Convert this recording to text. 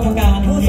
รรมการ